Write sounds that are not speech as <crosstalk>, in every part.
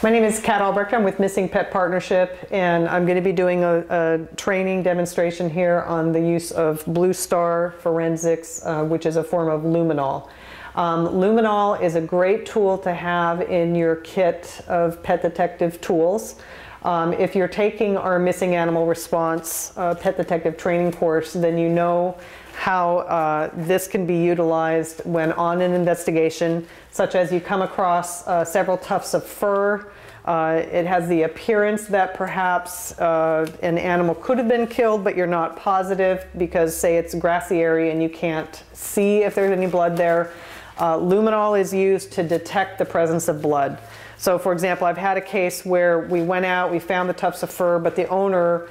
My name is Kat Albrecht. I'm with Missing Pet Partnership, and I'm going to be doing a, a training demonstration here on the use of Blue Star Forensics, uh, which is a form of luminol. Um, luminol is a great tool to have in your kit of pet detective tools. Um, if you're taking our missing animal response uh, pet detective training course, then you know how uh, this can be utilized when on an investigation, such as you come across uh, several tufts of fur. Uh, it has the appearance that perhaps uh, an animal could have been killed, but you're not positive because, say, it's a grassy area and you can't see if there's any blood there. Uh, luminol is used to detect the presence of blood. So, for example, I've had a case where we went out, we found the tufts of fur, but the owner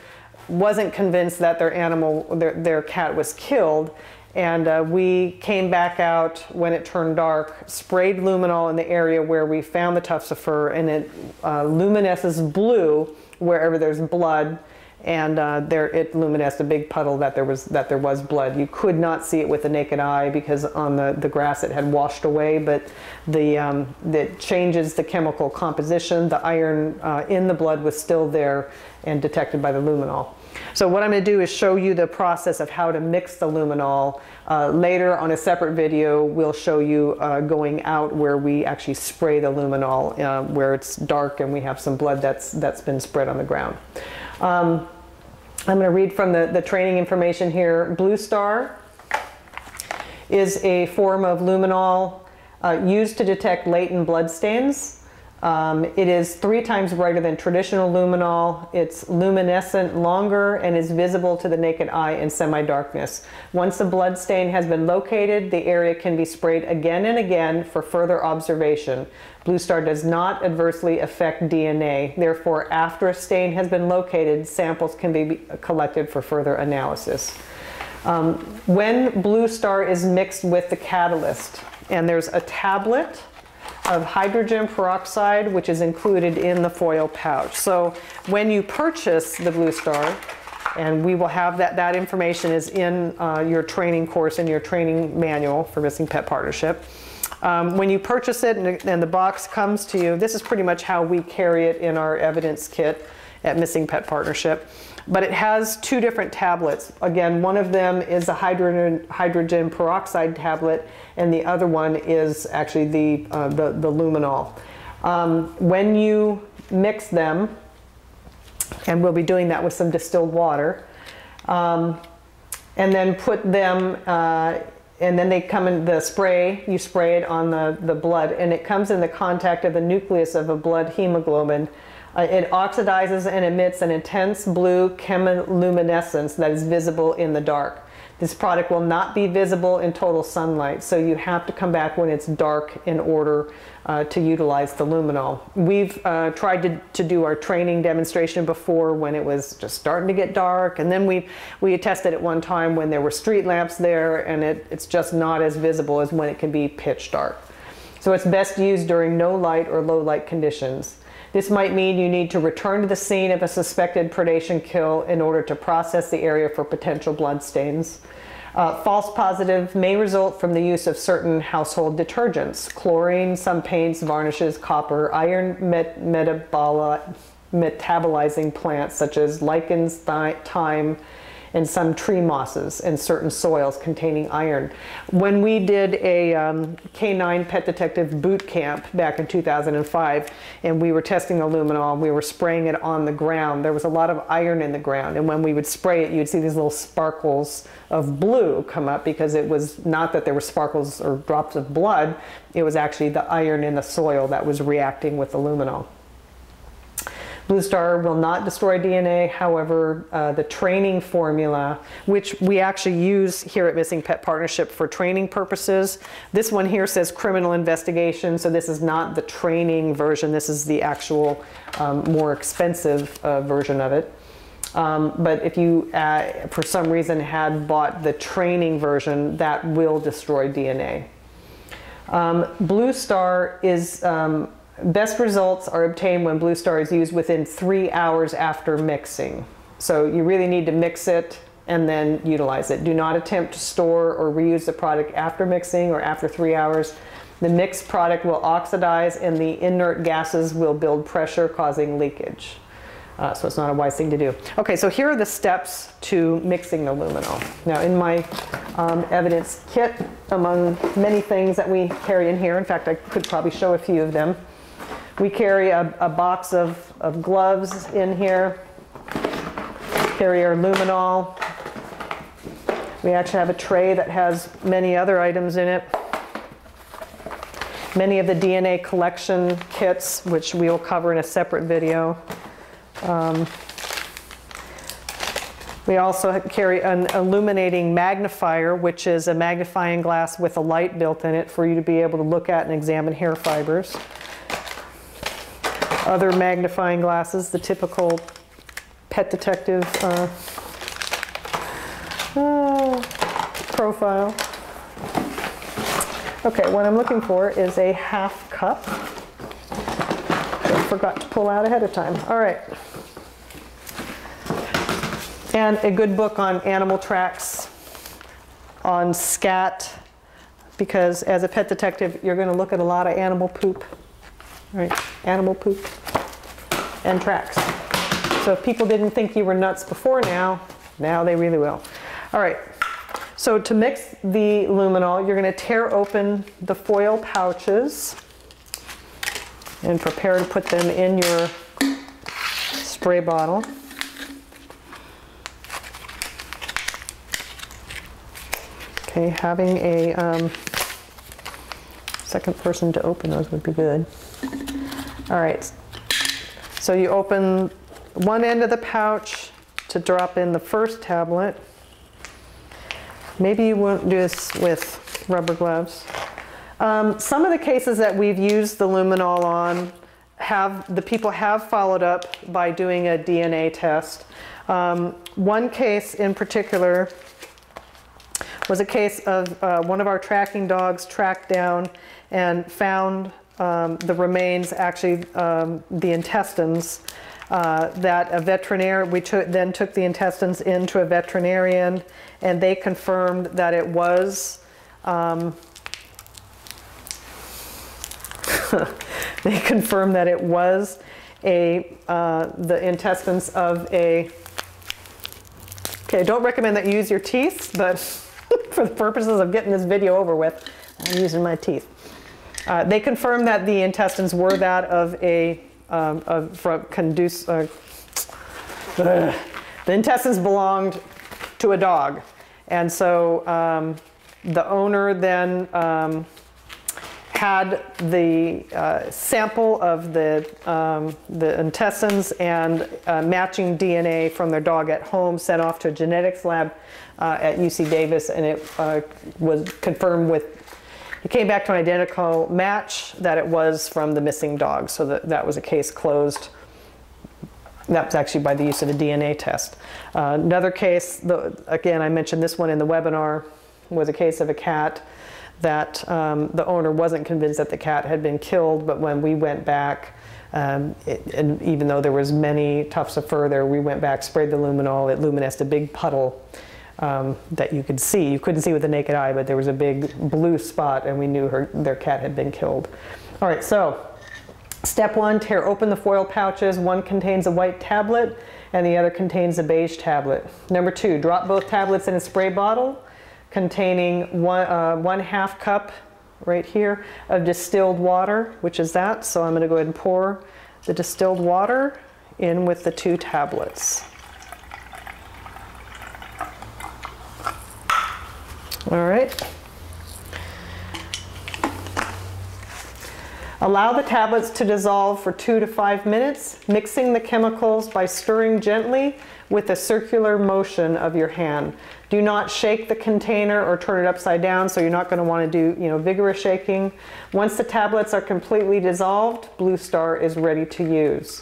wasn't convinced that their animal, their, their cat was killed. And uh, we came back out when it turned dark, sprayed luminol in the area where we found the tufts of fur, and it uh, luminesces blue wherever there's blood and uh, there it luminesced a big puddle that there was that there was blood. You could not see it with the naked eye because on the, the grass it had washed away, but the um, that changes the chemical composition. The iron uh, in the blood was still there and detected by the luminol. So what I'm going to do is show you the process of how to mix the luminol. Uh, later on a separate video, we'll show you uh, going out where we actually spray the luminol, uh, where it's dark and we have some blood that's, that's been spread on the ground. Um, I'm going to read from the, the training information here. Blue Star is a form of luminol uh, used to detect latent blood stains. Um, it is three times brighter than traditional luminol. It's luminescent longer and is visible to the naked eye in semi-darkness. Once the blood stain has been located, the area can be sprayed again and again for further observation. Blue Star does not adversely affect DNA. Therefore, after a stain has been located, samples can be collected for further analysis. Um, when Blue Star is mixed with the catalyst, and there's a tablet of hydrogen peroxide, which is included in the foil pouch. So when you purchase the Blue Star, and we will have that, that information is in uh, your training course and your training manual for Missing Pet Partnership. Um, when you purchase it and, and, the box comes to you, this is pretty much how we carry it in our evidence kit at Missing Pet Partnership. But it has two different tablets. Again, one of them is a hydrogen, hydrogen peroxide tablet, and the other one is actually the, uh, the, the, luminol. Um, when you mix them, and we'll be doing that with some distilled water, um, and then put them, uh, and then they come in the spray, you spray it on the, the blood, and it comes in the contact of the nucleus of a blood hemoglobin uh, it oxidizes and emits an intense blue chemiluminescence that is visible in the dark. This product will not be visible in total sunlight, so you have to come back when it's dark in order uh, to utilize the luminol. We've uh, tried to, to do our training demonstration before when it was just starting to get dark, and then we, we tested it one time when there were street lamps there, and it, it's just not as visible as when it can be pitch dark. So it's best used during no light or low light conditions. This might mean you need to return to the scene of a suspected predation kill in order to process the area for potential blood stains. Uh, false positive may result from the use of certain household detergents, chlorine, some paints, varnishes, copper, iron met metabolizing plants such as lichens, thyme, and some tree mosses and certain soils containing iron. When we did a um, K9 pet detective boot camp back in 2005 and we were testing the luminol, we were spraying it on the ground. There was a lot of iron in the ground and when we would spray it you'd see these little sparkles of blue come up because it was not that there were sparkles or drops of blood, it was actually the iron in the soil that was reacting with the luminol. Blue Star will not destroy DNA. However, uh, the training formula, which we actually use here at Missing Pet Partnership for training purposes, this one here says criminal investigation. So this is not the training version. This is the actual um, more expensive uh, version of it. Um, but if you, uh, for some reason, had bought the training version, that will destroy DNA. Um, Blue Star is um, Best results are obtained when Blue Star is used within three hours after mixing. So you really need to mix it and then utilize it. Do not attempt to store or reuse the product after mixing or after three hours. The mixed product will oxidize and the inert gases will build pressure causing leakage. Uh, so it's not a wise thing to do. Okay, so here are the steps to mixing the luminol. Now in my um, evidence kit, among many things that we carry in here, in fact I could probably show a few of them, we carry a, a box of, of gloves in here, carry our luminol. We actually have a tray that has many other items in it. Many of the DNA collection kits, which we will cover in a separate video. Um, we also carry an illuminating magnifier, which is a magnifying glass with a light built in it for you to be able to look at and examine hair fibers. Other magnifying glasses, the typical pet detective uh, uh, profile. Okay, what I'm looking for is a half cup. I forgot to pull out ahead of time. All right. And a good book on animal tracks, on scat, because as a pet detective, you're going to look at a lot of animal poop, All right, Animal poop and tracks. So if people didn't think you were nuts before now, now they really will. All right. So to mix the luminol, you're going to tear open the foil pouches and prepare to put them in your spray bottle. Okay, having a um, second person to open those would be good. All right, so you open one end of the pouch to drop in the first tablet. Maybe you won't do this with rubber gloves. Um, some of the cases that we've used the luminol on have the people have followed up by doing a DNA test. Um, one case in particular was a case of uh, one of our tracking dogs tracked down and found um, the remains, actually um, the intestines, uh, that a veterinarian, we took, then took the intestines into a veterinarian and they confirmed that it was, um, <laughs> they confirmed that it was a, uh, the intestines of a, okay, I don't recommend that you use your teeth, but <laughs> for the purposes of getting this video over with, I'm using my teeth. Uh, they confirmed that the intestines were that of a, um, of, from conduce, uh, uh, <sighs> the intestines belonged to a dog. And so um, the owner then um, had the uh, sample of the, um, the intestines and uh, matching DNA from their dog at home sent off to a genetics lab uh, at UC Davis and it uh, was confirmed with, it came back to an identical match that it was from the missing dog. So that, that was a case closed. That was actually by the use of a DNA test. Uh, another case, the, again, I mentioned this one in the webinar, was a case of a cat that um, the owner wasn't convinced that the cat had been killed, but when we went back, um, it, and even though there was many tufts of fur there, we went back, sprayed the luminol, it luminesced a big puddle um, that you could see. You couldn't see with the naked eye, but there was a big blue spot and we knew her, their cat had been killed. All right, so step one, tear open the foil pouches. One contains a white tablet and the other contains a beige tablet. Number two, drop both tablets in a spray bottle containing one, uh, one half cup right here of distilled water, which is that. So I'm gonna go ahead and pour the distilled water in with the two tablets. All right. Allow the tablets to dissolve for two to five minutes, mixing the chemicals by stirring gently with a circular motion of your hand. Do not shake the container or turn it upside down, so you're not going to want to do you know, vigorous shaking. Once the tablets are completely dissolved, Blue Star is ready to use.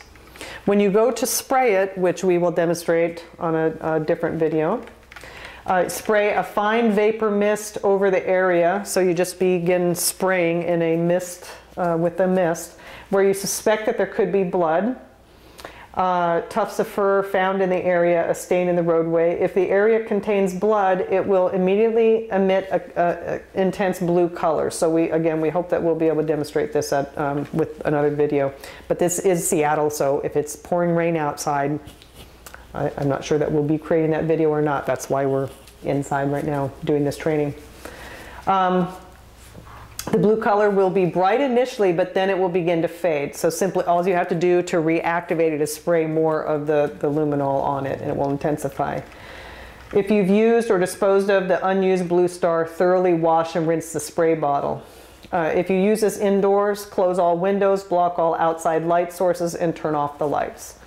When you go to spray it, which we will demonstrate on a, a different video, uh, spray a fine vapor mist over the area. So you just begin spraying in a mist uh, with a mist where you suspect that there could be blood. uh, tufts of fur found in the area, a stain in the roadway. If the area contains blood, it will immediately emit a, a intense blue color. So we, again, we hope that we'll be able to demonstrate this at, um, with another video. But this is Seattle, so if it's pouring rain outside, I, I'm not sure that we'll be creating that video or not. That's why we're inside right now doing this training. Um, the blue color will be bright initially, but then it will begin to fade. So simply, all you have to do to reactivate it is spray more of the, the luminol on it and it will intensify. If you've used or disposed of the unused Blue Star, thoroughly wash and rinse the spray bottle. Uh, if you use this indoors, close all windows, block all outside light sources, and turn off the lights.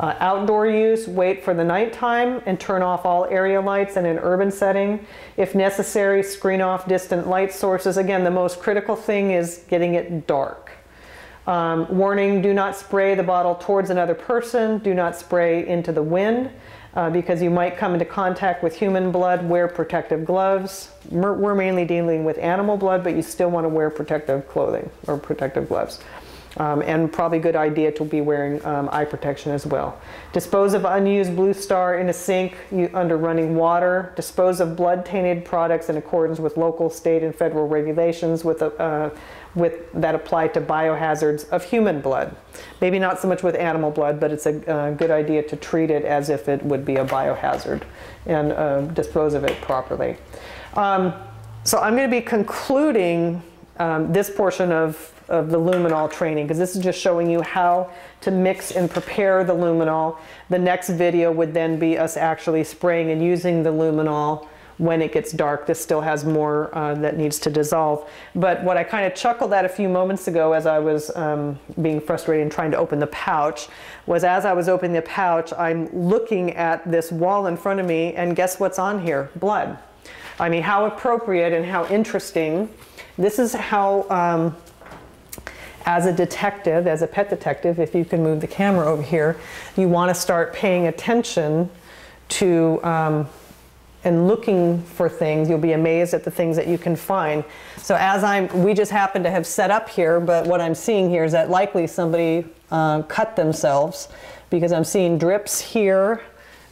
Uh, outdoor use, wait for the nighttime and turn off all area lights in an urban setting. If necessary, screen off distant light sources. Again, the most critical thing is getting it dark. Um, warning, do not spray the bottle towards another person. Do not spray into the wind uh, because you might come into contact with human blood. Wear protective gloves. We're mainly dealing with animal blood, but you still want to wear protective clothing or protective gloves. Um, and probably a good idea to be wearing um, eye protection as well. Dispose of unused Blue Star in a sink under running water. Dispose of blood tainted products in accordance with local, state, and federal regulations with, uh, with that apply to biohazards of human blood. Maybe not so much with animal blood, but it's a uh, good idea to treat it as if it would be a biohazard and uh, dispose of it properly. Um, so I'm going to be concluding um, this portion of of the luminol training because this is just showing you how to mix and prepare the luminol. The next video would then be us actually spraying and using the luminol when it gets dark. This still has more uh, that needs to dissolve. But what I kind of chuckled at a few moments ago as I was um, being frustrated and trying to open the pouch was as I was opening the pouch, I'm looking at this wall in front of me and guess what's on here? Blood. I mean, how appropriate and how interesting. This is how um, as a detective, as a pet detective, if you can move the camera over here, you want to start paying attention to um, and looking for things. You'll be amazed at the things that you can find. So as I'm, we just happen to have set up here, but what I'm seeing here is that likely somebody uh, cut themselves because I'm seeing drips here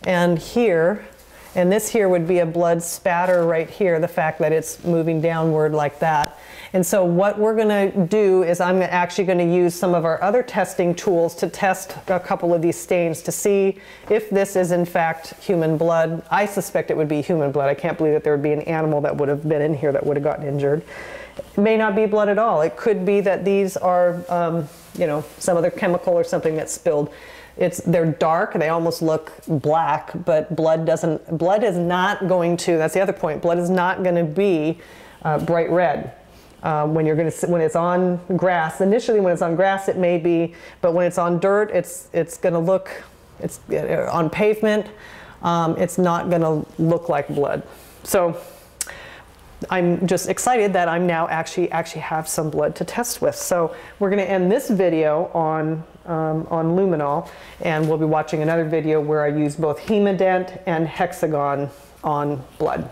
and here. And this here would be a blood spatter right here, the fact that it's moving downward like that. And so what we're going to do is I'm actually going to use some of our other testing tools to test a couple of these stains to see if this is in fact human blood. I suspect it would be human blood. I can't believe that there would be an animal that would have been in here that would have gotten injured. It may not be blood at all. It could be that these are, um, you know, some other chemical or something that's spilled. It's, they're dark, they almost look black, but blood doesn't, blood is not going to, that's the other point, blood is not going to be uh, bright red. Um, when you're going to when it's on grass initially when it's on grass it may be but when it's on dirt it's it's going to look it's uh, on pavement um, it's not going to look like blood so I'm just excited that I'm now actually actually have some blood to test with so we're going to end this video on um, on luminol and we'll be watching another video where I use both hemident and hexagon on blood